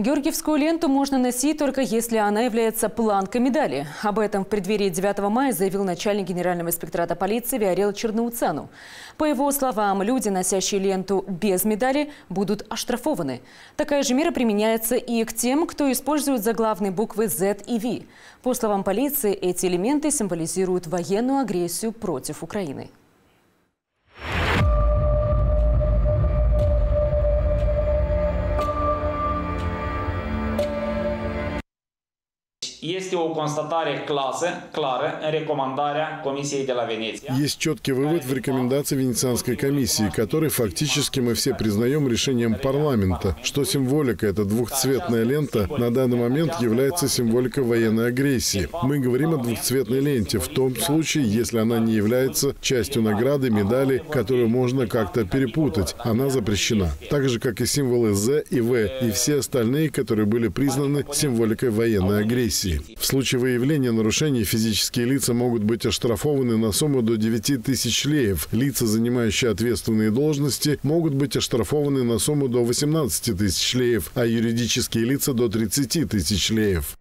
Георгиевскую ленту можно носить только если она является планкой медали. Об этом в преддверии 9 мая заявил начальник генерального инспектората полиции Виарел Черноуцану. По его словам, люди, носящие ленту без медали, будут оштрафованы. Такая же мера применяется и к тем, кто использует заглавные буквы Z и V. По словам полиции, эти элементы символизируют военную агрессию против Украины. Este o constatare clasă, clară în recomandarea Comisiei de la. Есть четкий вывод в рекомендации Венецианской комиссии, который фактически мы все признаем решением парламента, что символика, эта двухцветная лента, на данный момент является символикой военной агрессии. Мы говорим о двухцветной ленте в том случае, если она не является частью награды, медали, которую можно как-то перепутать. Она запрещена. Так же, как и символы З и В, и все остальные, которые были признаны символикой военной агрессии. В случае выявления нарушений физические лица могут быть оштрафованы на сумму до 9 тысяч леев. Лица, занимающие ответственные должности, могут быть оштрафованы на сумму до 18 тысяч леев, а юридические лица до 30 тысяч леев.